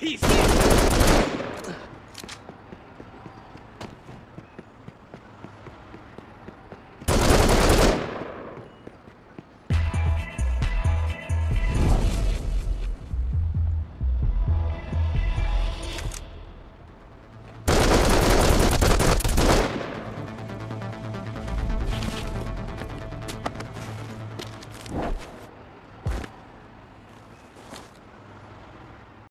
He's